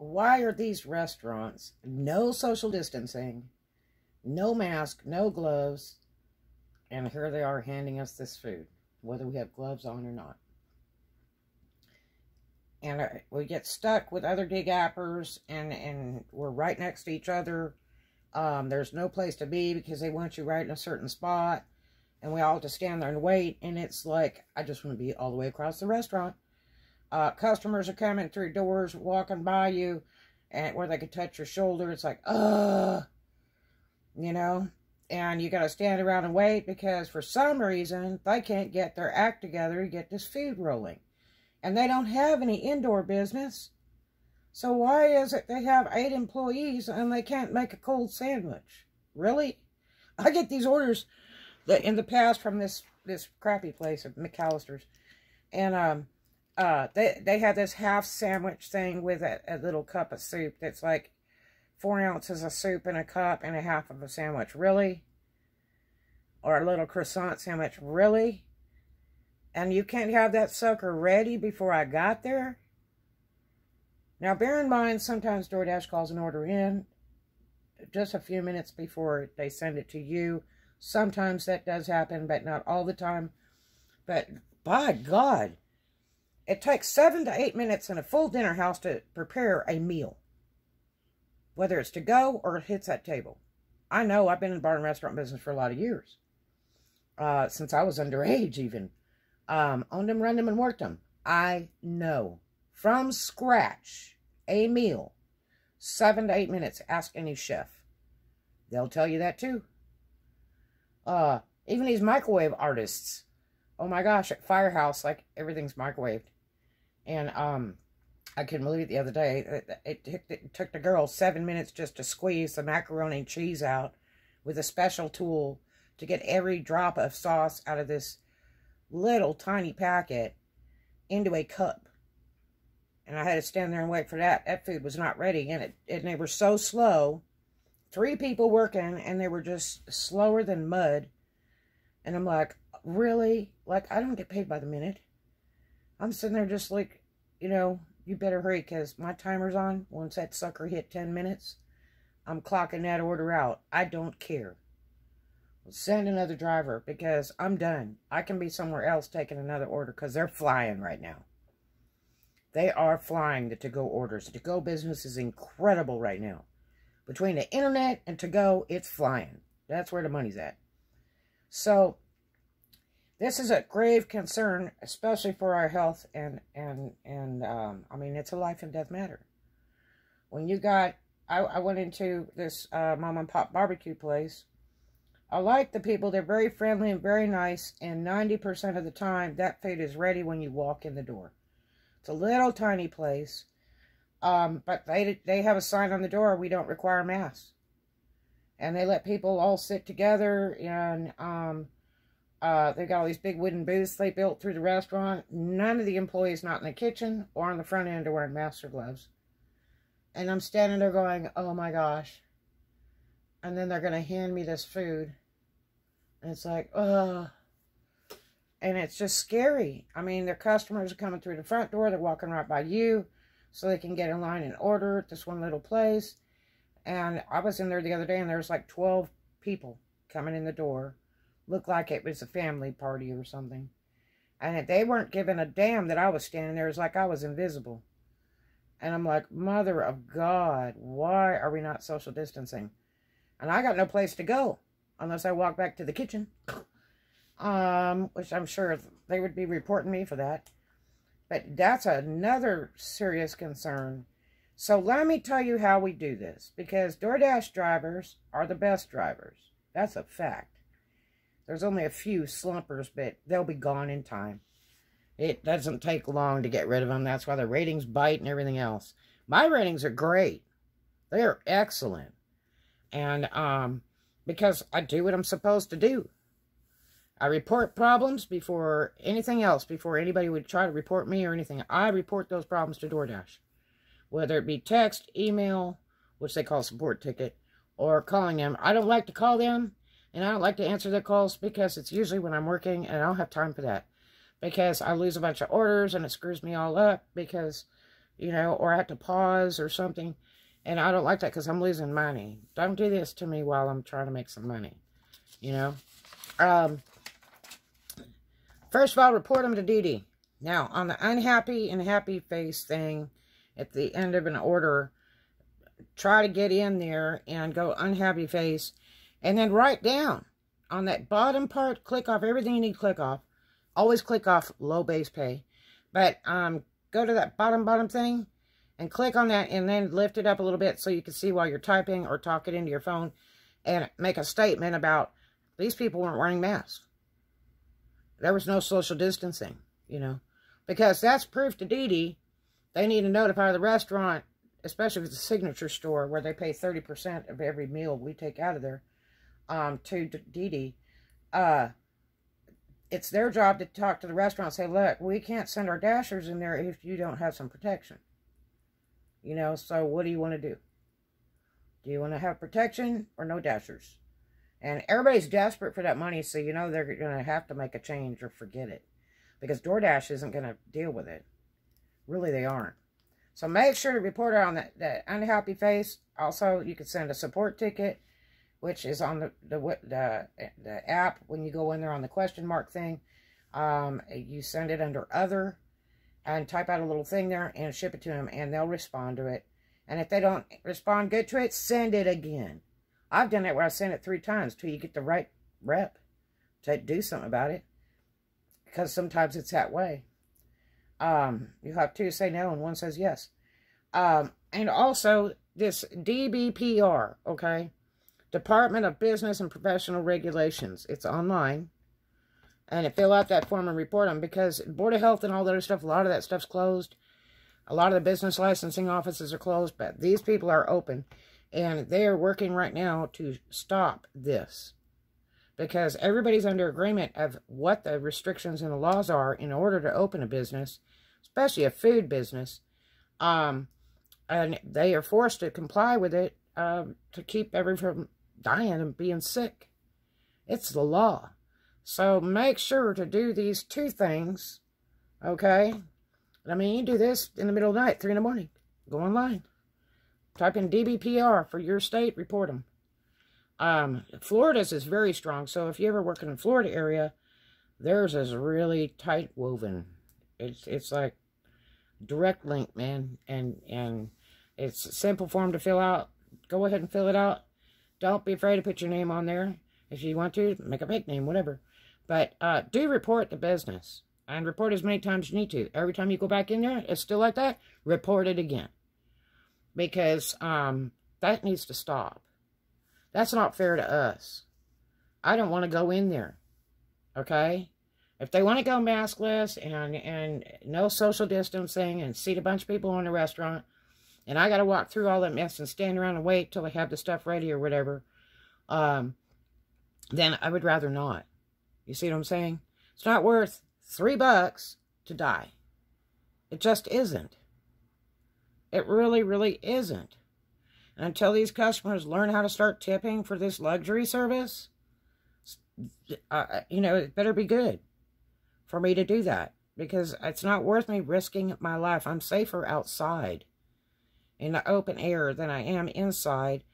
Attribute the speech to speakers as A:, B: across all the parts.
A: why are these restaurants no social distancing, no mask, no gloves, and here they are handing us this food, whether we have gloves on or not. And uh, we get stuck with other gig appers, and, and we're right next to each other. Um, there's no place to be because they want you right in a certain spot. And we all to stand there and wait. And it's like, I just want to be all the way across the restaurant. Uh, customers are coming through doors, walking by you, and where they could touch your shoulder. It's like, uh, you know, and you got to stand around and wait because for some reason they can't get their act together to get this food rolling. And they don't have any indoor business. So why is it they have eight employees and they can't make a cold sandwich? Really? I get these orders in the past from this this crappy place of McAllister's. And um uh they they have this half sandwich thing with a, a little cup of soup that's like four ounces of soup in a cup and a half of a sandwich. Really? Or a little croissant sandwich. Really? And you can't have that sucker ready before I got there? Now, bear in mind, sometimes DoorDash calls an order in just a few minutes before they send it to you. Sometimes that does happen, but not all the time. But by God, it takes seven to eight minutes in a full dinner house to prepare a meal whether it's to go or it hits that table. I know I've been in the bar and restaurant business for a lot of years. Uh, since I was underage even. Um, owned them, run them, and worked them. I know. From scratch, a meal, seven to eight minutes. Ask any chef. They'll tell you that too. Uh, even these microwave artists. Oh my gosh, at Firehouse, like everything's microwaved. And um, I couldn't believe it the other day. It, it, it, took the girl seven minutes just to squeeze the macaroni and cheese out with a special tool to get every drop of sauce out of this little tiny packet into a cup. And I had to stand there and wait for that. That food was not ready. And, it, and they were so slow. Three people working, and they were just slower than mud. And I'm like, really? Like, I don't get paid by the minute. I'm sitting there just like, you know, you better hurry because my timer's on. Once that sucker hit 10 minutes, I'm clocking that order out. I don't care. Send another driver because I'm done. I can be somewhere else taking another order because they're flying right now. They are flying the to-go orders. The to-go business is incredible right now. Between the internet and to-go, it's flying. That's where the money's at. So, this is a grave concern, especially for our health and, and, and um, I mean, it's a life and death matter. When you got, I, I went into this uh, mom and pop barbecue place. I like the people. They're very friendly and very nice. And 90% of the time, that food is ready when you walk in the door. It's a little tiny place. Um, but they, they have a sign on the door, we don't require masks. And they let people all sit together and, um, uh, they got all these big wooden booths they built through the restaurant. None of the employees not in the kitchen or on the front end are wearing masks or gloves. And I'm standing there going, oh my gosh. And then they're going to hand me this food. And it's like, oh. And it's just scary. I mean, their customers are coming through the front door. They're walking right by you so they can get in line and order at this one little place. And I was in there the other day and there was like 12 people coming in the door Looked like it was a family party or something. And they weren't giving a damn that I was standing there. It's like I was invisible. And I'm like, Mother of God, why are we not social distancing? And I got no place to go unless I walk back to the kitchen. um, which I'm sure they would be reporting me for that. But that's another serious concern. So let me tell you how we do this. Because DoorDash drivers are the best drivers. That's a fact. There's only a few slumpers, but they'll be gone in time. It doesn't take long to get rid of them. That's why the ratings bite and everything else. My ratings are great. They are excellent. And um, because I do what I'm supposed to do. I report problems before anything else, before anybody would try to report me or anything. I report those problems to DoorDash. Whether it be text, email, which they call support ticket, or calling them. I don't like to call them and I don't like to answer the calls because it's usually when I'm working and I don't have time for that. Because I lose a bunch of orders and it screws me all up because, you know, or I have to pause or something. And I don't like that because I'm losing money. Don't do this to me while I'm trying to make some money, you know. Um, first of all, report them to Dee. Now, on the unhappy and happy face thing at the end of an order, try to get in there and go unhappy face and then write down on that bottom part, click off everything you need to click off. Always click off low base pay. But um, go to that bottom, bottom thing and click on that and then lift it up a little bit so you can see while you're typing or talking into your phone and make a statement about these people weren't wearing masks. There was no social distancing, you know, because that's proof to Dee. They need to notify the restaurant, especially if it's a signature store where they pay 30% of every meal we take out of there um, to Dee Dee. Uh, it's their job to talk to the restaurant say, look, we can't send our dashers in there if you don't have some protection. You know, so what do you want to do? Do you want to have protection or no dashers? And everybody's desperate for that money, so you know they're going to have to make a change or forget it. Because DoorDash isn't going to deal with it. Really, they aren't. So make sure to report on that, that unhappy face. Also, you can send a support ticket which is on the, the, the, the app. When you go in there on the question mark thing, um, you send it under other and type out a little thing there and ship it to them and they'll respond to it. And if they don't respond good to it, send it again. I've done it where I sent it three times till you get the right rep to do something about it. Because sometimes it's that way. Um, you have two say no and one says yes. Um, and also this DBPR, okay? Department of Business and Professional Regulations. It's online. And fill out that form and report them because Board of Health and all that other stuff, a lot of that stuff's closed. A lot of the business licensing offices are closed, but these people are open. And they are working right now to stop this. Because everybody's under agreement of what the restrictions and the laws are in order to open a business, especially a food business. Um, and they are forced to comply with it um, to keep everyone dying and being sick. It's the law. So make sure to do these two things, okay? I mean, you do this in the middle of the night, 3 in the morning. Go online. Type in DBPR for your state, report them. Um, Florida's is very strong, so if you ever work in the Florida area, theirs is really tight woven. It's it's like direct link, man, and and it's a simple form to fill out. Go ahead and fill it out. Don't be afraid to put your name on there. If you want to, make a fake name, whatever. But uh, do report the business. And report as many times you need to. Every time you go back in there, it's still like that, report it again. Because um, that needs to stop. That's not fair to us. I don't want to go in there. Okay? If they want to go maskless and, and no social distancing and seat a bunch of people in a restaurant, and I got to walk through all that mess and stand around and wait till they have the stuff ready or whatever, um, then I would rather not. You see what I'm saying? It's not worth three bucks to die. It just isn't. It really, really isn't. And until these customers learn how to start tipping for this luxury service, uh, you know, it better be good for me to do that. Because it's not worth me risking my life. I'm safer outside in the open air than I am inside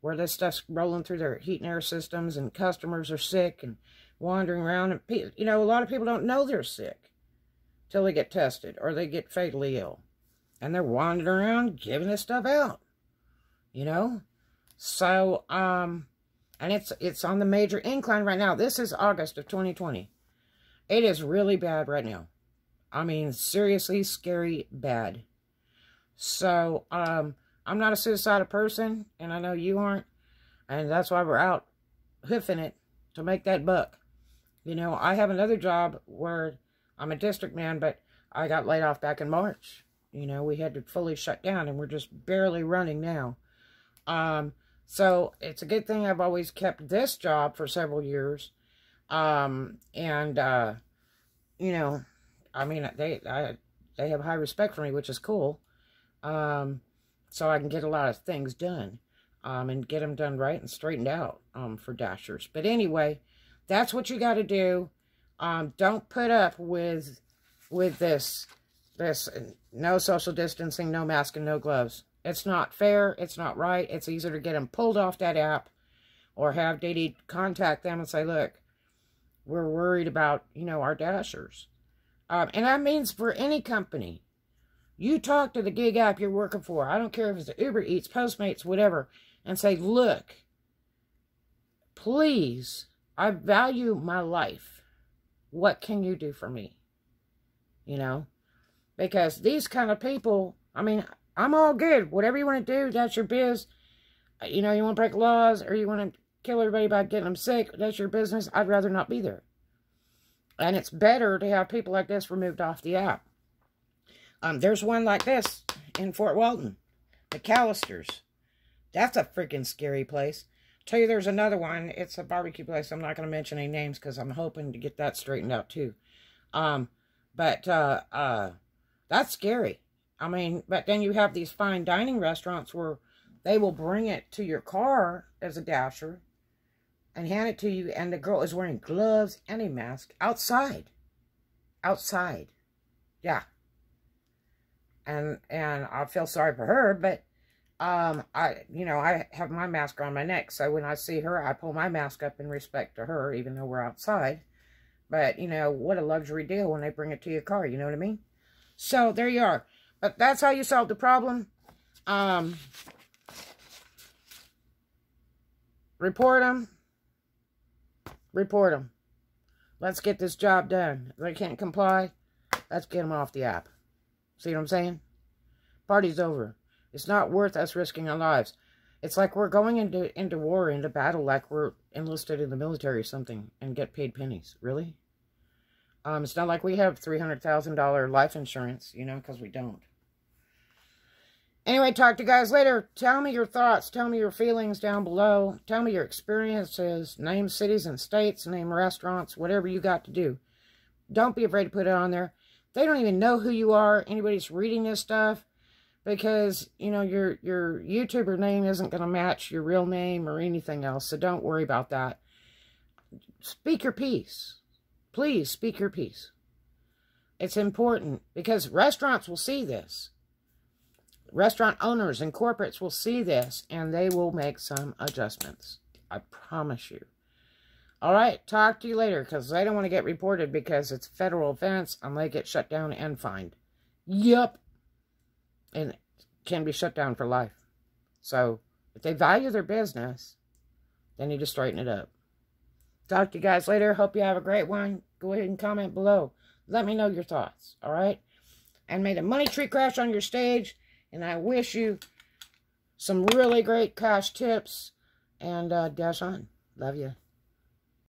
A: where this stuff's rolling through their heat and air systems and customers are sick and wandering around. And, you know, a lot of people don't know they're sick till they get tested or they get fatally ill. And they're wandering around giving this stuff out, you know? So, um, and it's, it's on the major incline right now. This is August of 2020. It is really bad right now. I mean, seriously scary bad. So, um, I'm not a suicidal person, and I know you aren't. And that's why we're out hoofing it to make that buck. You know, I have another job where I'm a district man, but I got laid off back in March. You know, we had to fully shut down, and we're just barely running now. Um, so it's a good thing I've always kept this job for several years. Um, and, uh, you know, I mean, they, I, they have high respect for me, which is cool um, so I can get a lot of things done um, and get them done right and straightened out um, for dashers. But anyway, that's what you got to do. Um, don't put up with with this this no social distancing, no mask, and no gloves. It's not fair. It's not right. It's easier to get them pulled off that app or have Didi contact them and say, look, we're worried about, you know, our dashers. Um, and that means for any company. You talk to the gig app you're working for. I don't care if it's Uber Eats, Postmates, whatever, and say, look, please, I value my life. What can you do for me? You know? Because these kind of people, I mean, I'm all good. Whatever you want to do, that's your biz. You know, you want to break laws or you want to kill everybody by getting them sick, that's your business. I'd rather not be there. And it's better to have people like this removed off the app. Um, there's one like this in Fort Walton, McAllister's. That's a freaking scary place. Tell you there's another one. It's a barbecue place. I'm not going to mention any names because I'm hoping to get that straightened out too. Um, but uh, uh, that's scary. I mean, but then you have these fine dining restaurants where they will bring it to your car as a dasher and hand it to you, and the girl is wearing gloves and a mask outside. Outside. Yeah. And and I feel sorry for her, but um I you know, I have my mask on my neck, so when I see her, I pull my mask up in respect to her, even though we're outside. But, you know, what a luxury deal when they bring it to your car, you know what I mean? So, there you are. But that's how you solve the problem. Um, report them. Report them. Let's get this job done. If they can't comply, let's get them off the app. See what I'm saying? Party's over. It's not worth us risking our lives. It's like we're going into, into war, into battle, like we're enlisted in the military or something, and get paid pennies. Really? Um, it's not like we have $300,000 life insurance, you know, because we don't. Anyway, talk to you guys later. Tell me your thoughts. Tell me your feelings down below. Tell me your experiences. Name cities and states. Name restaurants. Whatever you got to do. Don't be afraid to put it on there. They don't even know who you are. Anybody's reading this stuff. Because, you know, your, your YouTuber name isn't going to match your real name or anything else. So don't worry about that. Speak your piece. Please speak your piece. It's important because restaurants will see this Restaurant owners and corporates will see this and they will make some adjustments. I promise you. All right, talk to you later because I don't want to get reported because it's federal offense and they get shut down and fined. Yup. And can be shut down for life. So if they value their business, they need to straighten it up. Talk to you guys later. Hope you have a great one. Go ahead and comment below. Let me know your thoughts. All right? And may the money tree crash on your stage and I wish you some really great cash tips. And uh, dash on. Love you.